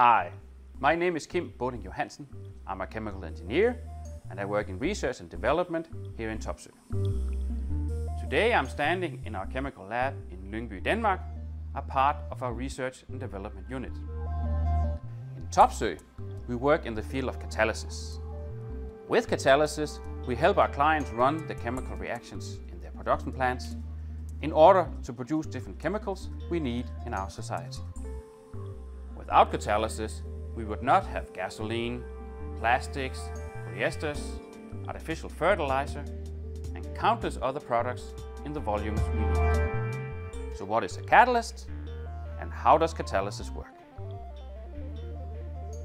Hi, my name is Kim Boding Johansen. I'm a chemical engineer and I work in research and development here in Topsøe. Today I'm standing in our chemical lab in Lyngby, Denmark, a part of our research and development unit. In Topsøe, we work in the field of catalysis. With catalysis, we help our clients run the chemical reactions in their production plants in order to produce different chemicals we need in our society. Without catalysis, we would not have gasoline, plastics, polyesters, artificial fertilizer, and countless other products in the volumes we need. So what is a catalyst and how does catalysis work?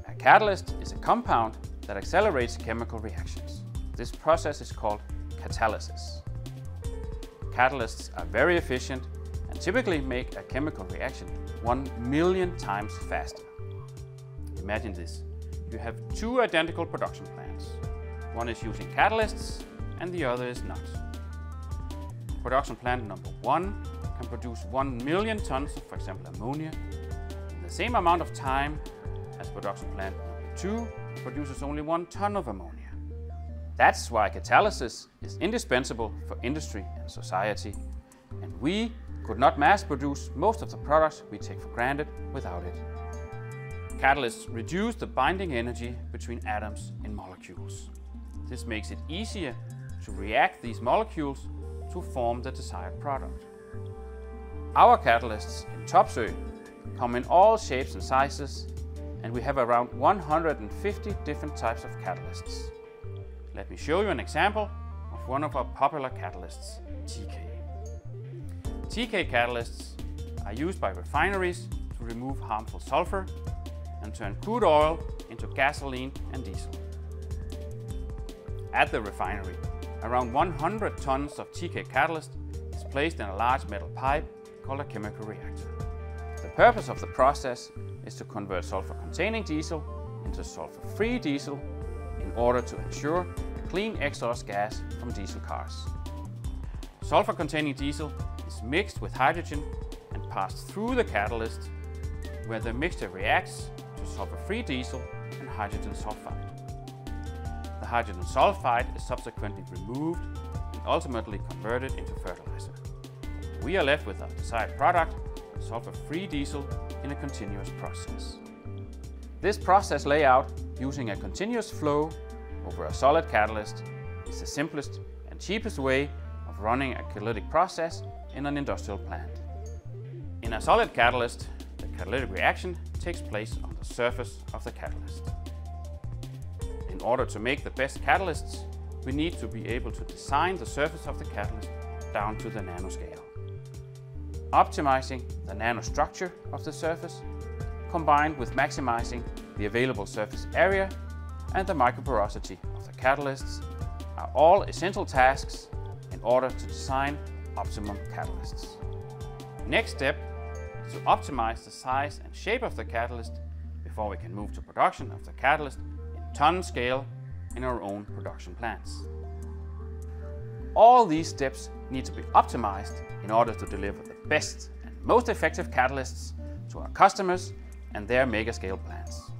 A catalyst is a compound that accelerates chemical reactions. This process is called catalysis. Catalysts are very efficient and typically make a chemical reaction 1 million times faster. Imagine this. You have two identical production plants. One is using catalysts and the other is not. Production plant number one can produce 1 million tons of, for example, ammonia in the same amount of time as production plant number two produces only one ton of ammonia. That's why catalysis is indispensable for industry and society, and we could not mass produce most of the products we take for granted without it. Catalysts reduce the binding energy between atoms in molecules. This makes it easier to react these molecules to form the desired product. Our catalysts in Topsøe come in all shapes and sizes, and we have around 150 different types of catalysts. Let me show you an example of one of our popular catalysts, TK. TK catalysts are used by refineries to remove harmful sulfur and turn crude oil into gasoline and diesel. At the refinery, around 100 tons of TK catalyst is placed in a large metal pipe called a chemical reactor. The purpose of the process is to convert sulfur-containing diesel into sulfur-free diesel in order to ensure clean exhaust gas from diesel cars. Sulfur-containing diesel is mixed with hydrogen and passed through the catalyst where the mixture reacts to sulfur-free diesel and hydrogen sulfide. The hydrogen sulfide is subsequently removed and ultimately converted into fertilizer. We are left with our desired product, sulfur-free diesel, in a continuous process. This process layout using a continuous flow over a solid catalyst is the simplest and cheapest way of running a catalytic process in an industrial plant. In a solid catalyst, the catalytic reaction takes place on the surface of the catalyst. In order to make the best catalysts, we need to be able to design the surface of the catalyst down to the nanoscale. Optimizing the nanostructure of the surface, combined with maximizing the available surface area and the microporosity of the catalysts are all essential tasks in order to design optimum catalysts. Next step is to optimize the size and shape of the catalyst before we can move to production of the catalyst in ton scale in our own production plants. All these steps need to be optimized in order to deliver the best and most effective catalysts to our customers and their mega scale plants.